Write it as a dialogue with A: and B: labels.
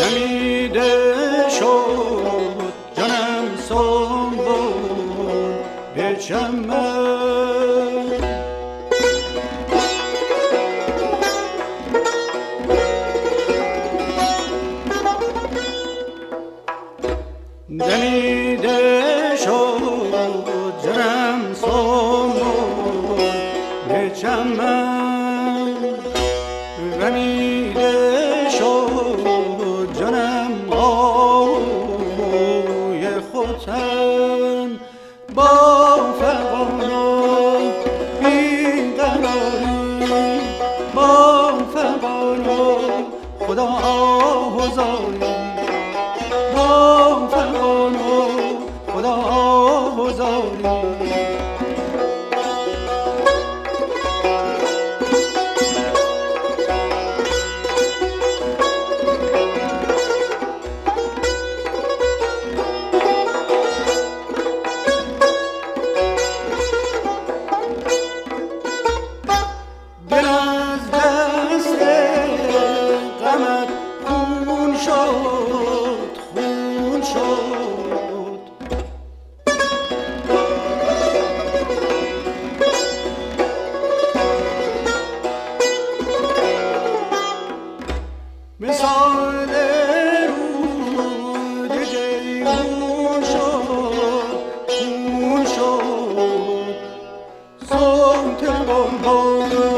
A: دمیده شد جانم سنبول به چمن دمیده شد جانم سنبول به چمن رمیده چند با فقانا بیقراری با فقانا خدا آه مثال رود جیون شد خون شد سمت بمبان